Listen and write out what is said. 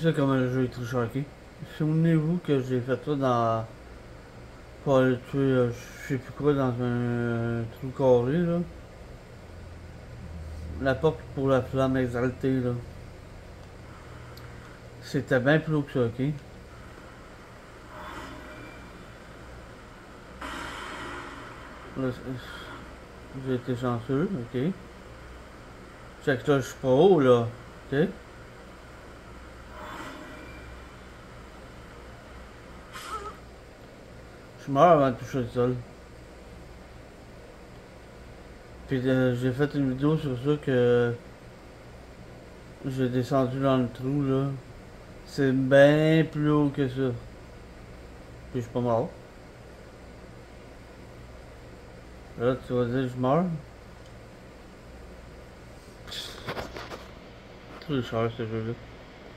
sais comment le jeu est trop choqué. Souvenez-vous que j'ai fait ça dans. Pour aller tuer, euh, je sais plus quoi, dans un euh, trou carré, là. La porte pour la flamme exaltée, là. C'était bien plus haut que ça, ok? C'est- j'ai été chanceux, ok? Check là, je suis pas haut, là, ok? Je meurs avant de toucher le sol. Puis euh, j'ai fait une vidéo sur ça que j'ai descendu dans le trou là. C'est bien plus haut que ça. Puis je suis pas mort. Là tu vas dire je meurs? Trop cher ce jeu là.